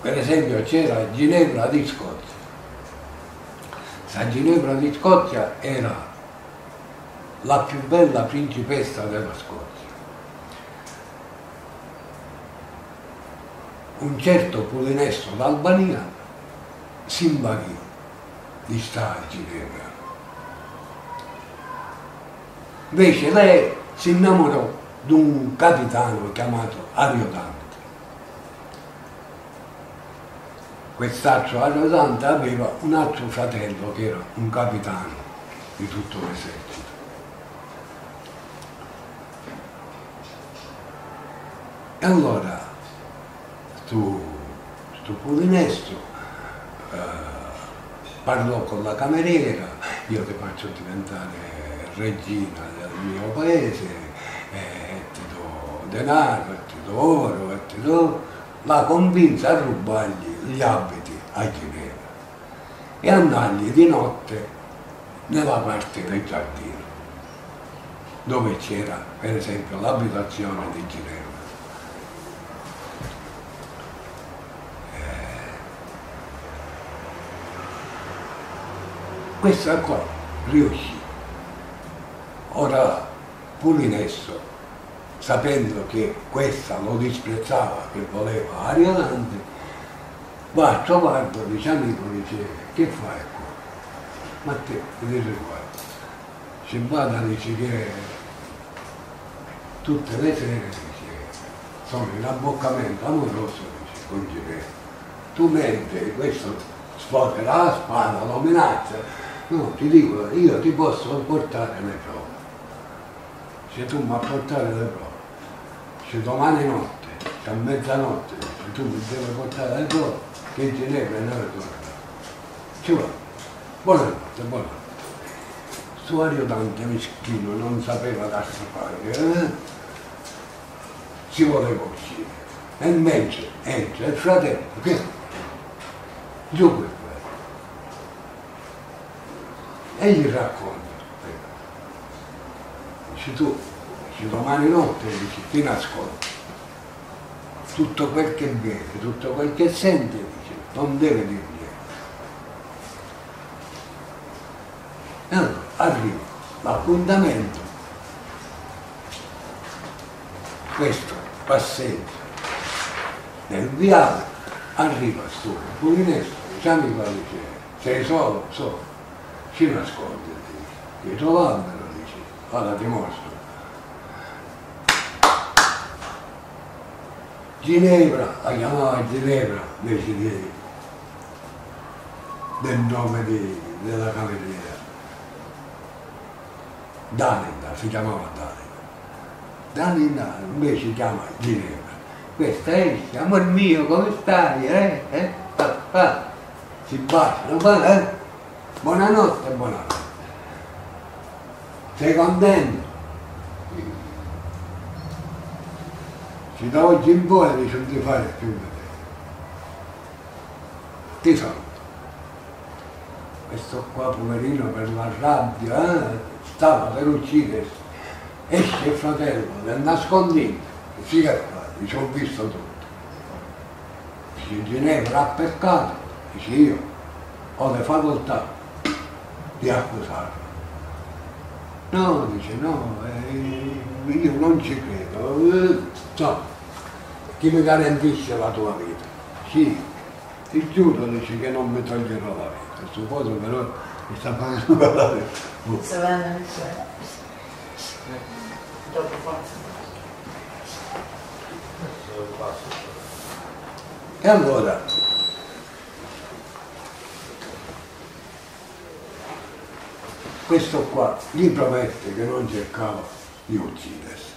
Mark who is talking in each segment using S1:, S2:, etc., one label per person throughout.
S1: Per esempio c'era Ginevra di Scozia. Sa Ginevra di Scozia era la più bella principessa della Scozia. Un certo Pulinesso d'Albania si invaghì di stare a Ginevra. Invece lei si innamorò di un capitano chiamato Ariodante. Quest'altro Ariodante aveva un altro fratello che era un capitano di tutto l'esercito. E allora, stu, stu Pulinesto eh, parlò con la cameriera, io ti faccio diventare regina del mio paese, e ti do denaro, e ti do oro, e ti do... La convinse a rubargli gli abiti a Ginevra e andargli di notte nella parte del giardino, dove c'era per esempio l'abitazione di Ginevra. questa qua riuscì. Ora Pulinesso, sapendo che questa lo disprezzava, che voleva Arianante, va a trovarlo, dice amico, dice, che fai qua? Ma te, dice guarda, ci vada, dice che tutte le sere, dice, sono in abboccamento amoroso, dice, con Ginevra. Tu mentre questo sfoderà la spada, lo minaccia, No, ti dico, io ti posso portare le prove. Se tu mi portare le prove, se domani notte, a mezzanotte, se tu mi devi portare le prove, che Ginevra è nove tornare. Ci va. Buonanotte, buonanotte. Suario tanto meschino, non sapeva darsi fare, eh? si voleva uscire. E mentre entra il fratello, che? Giù qui. e gli racconta. Dici tu, dici domani notte, dici ti nascondi. Tutto quel che vede, tutto quel che sente, dice, non deve dire niente. E allora arriva l'appuntamento, questo passeggio nel viale, arriva sto Pulinesto, diciamo dice, sei solo, solo. Ci nasconde, dietro l'albero, dice, guarda ti Ginevra, la chiamava Ginevra invece di, del nome di, della cameriera. Dalinda, si chiamava Dalinda. Dalinda invece si chiama Ginevra. Questa esce, amor mio, come stai? Eh? eh? Ah, ah. Si baciano, ma eh? Buonanotte, buonanotte. Sei contento? Ci da oggi in poi dice non ti fare più vedere. Ti saluto. Questo qua poverino per la rabbia eh, stava per uccidersi. Esce il fratello del nascondino, si che fa, dice ho visto tutto. Dice Ginevra ha peccato, dice io ho le facoltà di accusarlo. No, dice no, eh, io non ci credo. Eh, no, chi mi garantisce la tua vita? Sì, ti giuro, dice che non mi toglierò la vita. Questo foto però mi sta per la vita.
S2: Savannah, dopo
S1: E allora, questo qua gli promette che non cercava di uccidersi.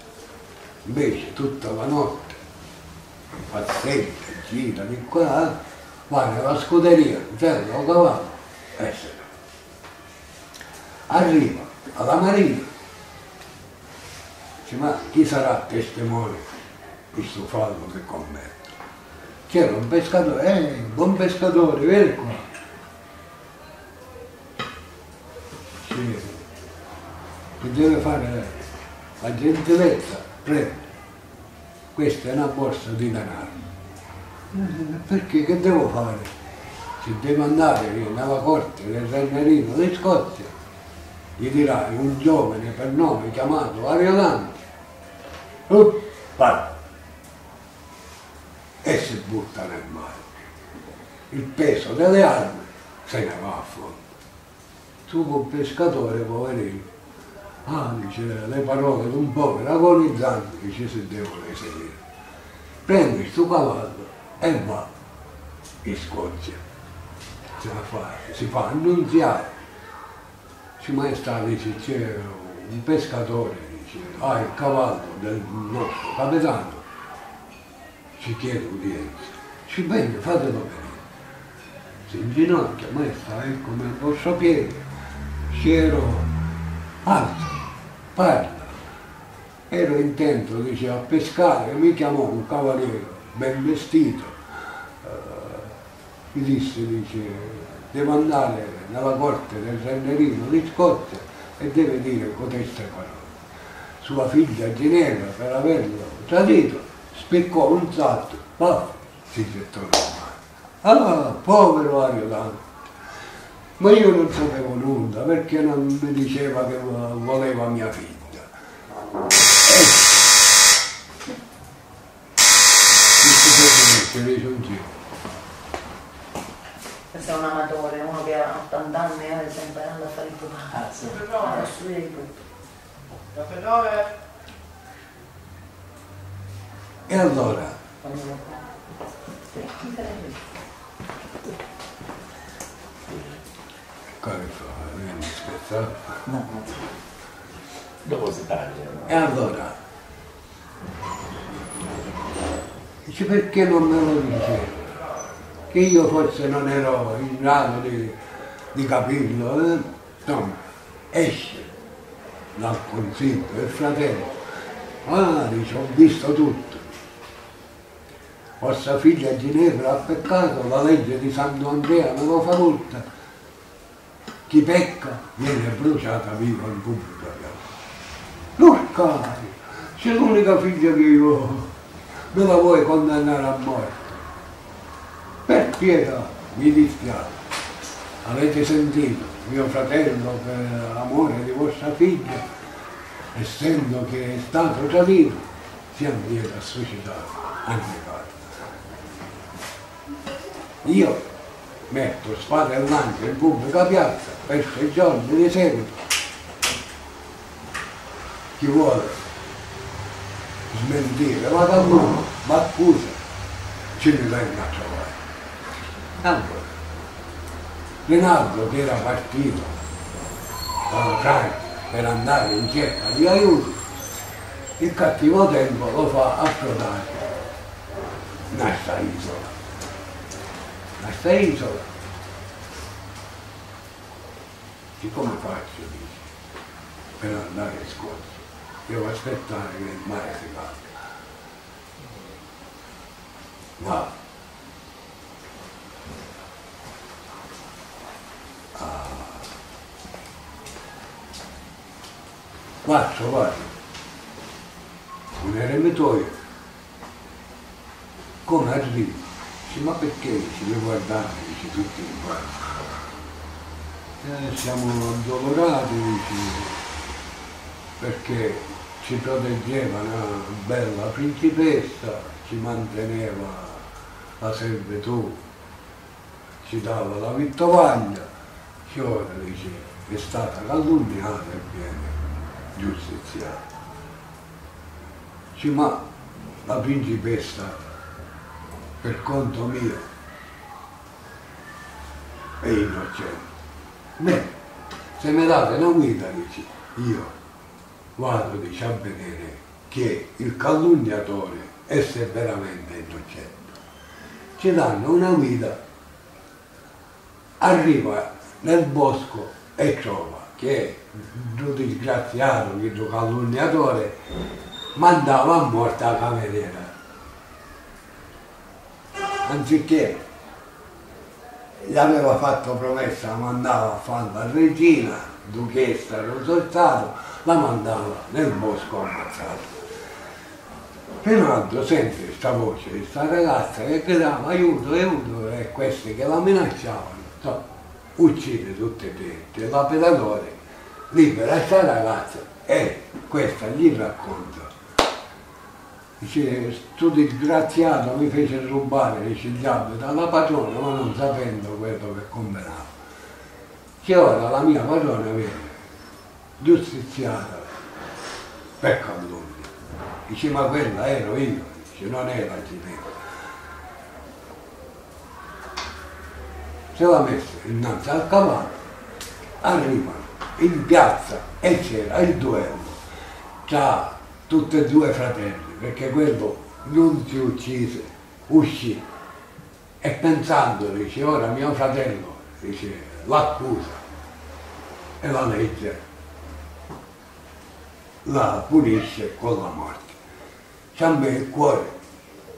S1: Invece tutta la notte, pazzetta, gira di qua, va nella scuderia, ferma il cavallo e se Arriva alla marina, dice ma chi sarà testimone di questo fallo che commetto? C'era un pescatore, eh, buon pescatore, vieni qua che deve fare la gentilezza, prende. Questa è una borsa di denaro. Perché che devo fare? Se devo andare nella corte del Rennerino di Scozia, gli dirai un giovane per nome chiamato Ariolante, uh, vai, e si butta nel mare. Il peso delle armi se ne va a fondo. Tu con pescatore, poverino, dice, le parole di un povero agonizzante, dice se devono eseguire. Prendi questo cavallo e va in Scozia. La fa, si fa annunziare. Ci maestra dice c'è un pescatore, dice, ah il cavallo del nostro capitano ci chiede udienza. Ci bene, fatelo venire. Si inginocchia, maestra, ecco il vostro piede. C'ero alto, parla. Ero intento, dice, a pescare, mi chiamò un cavaliere ben vestito. Mi disse, dice, devo andare nella corte del Rennerino di Scozia e deve dire coteste parole. Sua figlia Ginevra, per averlo tradito, spiccò un salto, ma si gettò nel mare. Allora, povero aiutante, ma io non sapevo nulla perché non mi diceva che voleva mia figlia. E...
S2: Questo è un amatore, uno che ha 80 anni e sta imparando a fare il pupazzo. Ah, sì. A studiare tutto.
S3: Caffè 9.
S1: E allora? Come fa? Vieni spezzato?
S4: No. Dopo si taglia.
S1: E allora? Dice perché non me lo dice? Che io forse non ero in grado di, di capirlo. Eh? No, esce dal consiglio del fratello. Ah, dice, ho visto tutto. Vostra figlia Ginevra ha peccato, la legge di Santo Andrea me lo facolta. Chi pecca viene bruciata viva in pubblica. Porca, c'è l'unica figlia che io me la vuoi condannare a morte? Per pietà, mi dispiace. Avete sentito, mio fratello, per amore di vostra figlia, essendo che è stato tradito, si avviene a suicidare, anche padre. Io metto spada e lancia in pubblica piazza per sei giorni di seguito. Chi vuole smentire vada a lui, ma accusa, ce ne venga a trovare. Allora, Rinaldo che era partito dalla Francia per andare in cerca di aiuto, il cattivo tempo lo fa approdare questa isola questa isola. Di come faccio, dice, per andare in Scozia? Devo aspettare che il mare si calmi. No. Ah. Faccio, guarda, un eremitoio, come arrivo? Dice, ma perché? Ci deve guardare, dice tutti quanti. Eh, siamo addolorati, dice, perché ci proteggeva una bella principessa, ci manteneva la servitù, ci dava la vittovaglia, che ora dice è stata calunniata e viene giustiziata. Dice, ma la principessa per conto mio è innocente. Beh, se mi date una guida, dice, io vado dice, a vedere che il calunniatore è veramente innocente. Ci danno una guida, arriva nel bosco e trova che il disgraziato, il calunniatore, mandava a morte la cameriera anziché gli aveva fatto promessa, la mandava a fare la regina, duchessa, risultato, la mandava nel bosco ammazzato. Fernando sente questa voce, questa ragazza che gridava aiuto, aiuto, e questi che la minacciavano, so, uccide tutte e due, la pedatore libera questa ragazza e questa gli racconta. Dice, sto disgraziato mi fece rubare le cigliate dalla padrona ma non sapendo quello che combinava. Che ora la mia padrona viene giustiziata per calunnia. Dice ma quella ero io, dice non era Ginevra. Se l'ha messa innanzi al cavallo, arrivano in piazza e c'era il duello tra tutti e due fratelli, perché quello non si uccise, uscì e pensando, dice ora mio fratello, dice l'accusa e la legge la punisce con la morte. C'ha me il cuore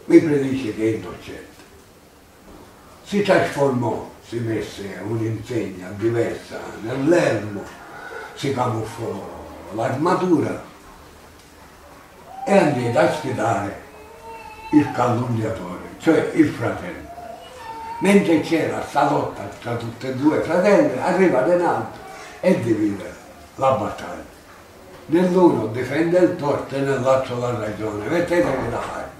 S1: mi predice che è innocente. Si trasformò, si messe un'insegna diversa nell'elmo, si camuffò l'armatura e andò a sfidare il calunniatore, cioè il fratello. Mentre c'era sta lotta tra tutti e due fratelli, arriva Renato e divide la battaglia nell'uno difende il torto e nell'altro la ragione, mettetevi da parte.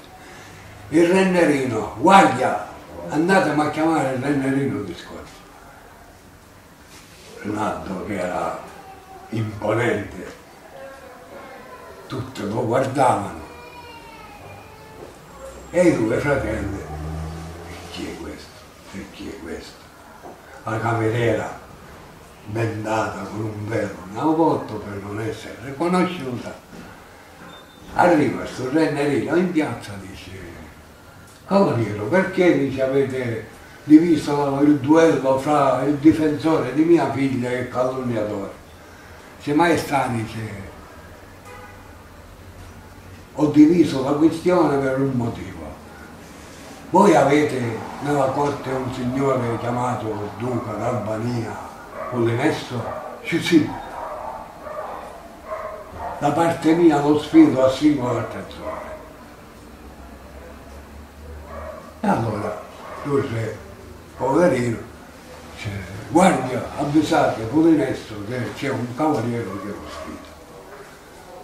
S1: Il rennerino, guardia, andatemi a chiamare il rennerino di scorso. Renato che era imponente, tutti lo guardavano. E i due fratelli, e chi è questo? E chi è questo? La cameriera bendata con un velo una volta per non essere riconosciuta, arriva sto rennerino in piazza e dice, cavaliere, perché dice, avete diviso il duello fra il difensore di mia figlia e il calunniatore? Dice, maestà, dice, ho diviso la questione per un motivo. Voi avete nella corte un signore chiamato Duca d'Albania, Pollinesto? Sì, sì. Da parte mia lo sfido a singola attenzione. E allora lui c'è, poverino, c'è, guardia, avvisate Polinesto che c'è un cavaliere che lo sfida.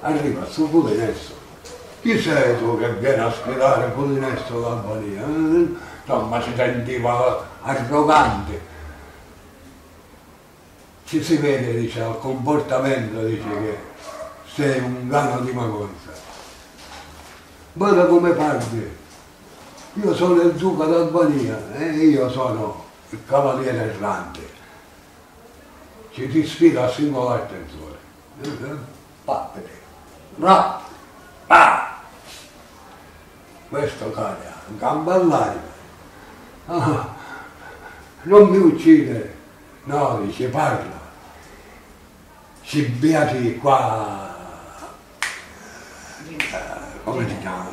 S1: Arriva su Polinesto. Chi sei tu che viene a sfidare Polinesto d'Albania? Insomma si sentiva arrogante ci si vede dice, al comportamento dice, che sei un gano di magonza. Guarda come parli, io sono il duca d'Albania e eh? io sono il cavaliere errante. Ci ti sfida a singolare attenzione. Pappete, ra, pa! Questo cade, gamba all'aria. Ah, non mi uccidere, no, dice parla si beati qua, come si chiama?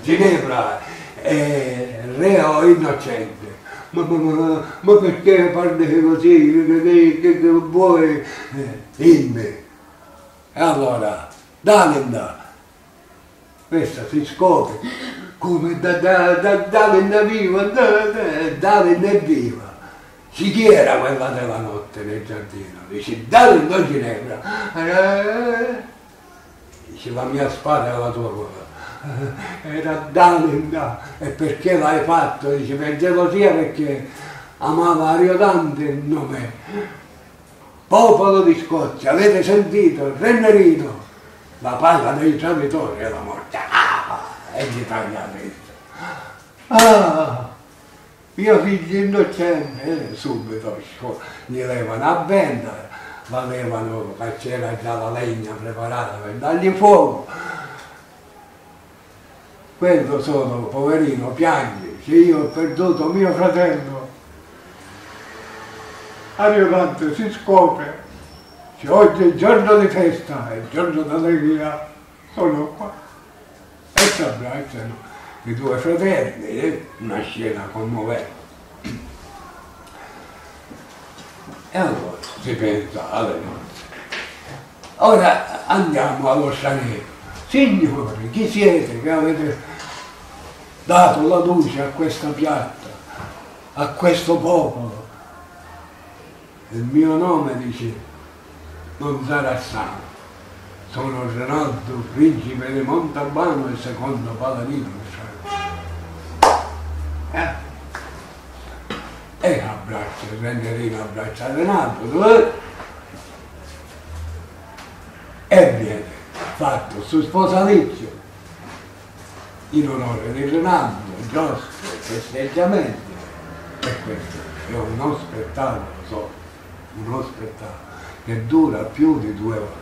S1: Ginevra, è reo innocente. Ma, ma, ma, perché parli così? Che, vuoi eh, dimmi? E allora, Dalinda, questa si scopre come da, da, da, Dalinda viva, da, da, Dalinda è viva. Chi chi era quella della notte nel giardino? Dice, Dalinda Ginevra. Eh, dice, la mia spada è la tua gola. Eh, era Dalinda. E perché l'hai fatto? Dice, per gelosia perché amava Ariodante il nome. Popolo di Scozia, avete sentito? Rennerino, la palla dei traditori è la morte. Ah, e gli taglia la testa. Ah, mio figlio innocente, eh, subito gli levano a benda, la levano, c'era già la legna preparata per dargli fuoco. Quello sono, poverino, piange, che io ho perduto mio fratello. Arrivante si scopre, che oggi è giorno di festa, è giorno d'allegria, sono qua. E si abbracciano i due fratelli, eh? una scena commovente. E allora si pensa alle nozze. Ora andiamo allo straniero. signori, chi siete che avete dato la luce a questa piatta, a questo popolo? Il mio nome dice, non sarà santo. Sono Ronaldo, principe di Montalbano e secondo paladino. Eh? E abbraccia, Rennerino abbraccia Renato, eh? e viene fatto su sposalizio in onore di Renato, giostre, festeggiamenti e questo è uno spettacolo solo, uno spettacolo che dura più di due ore.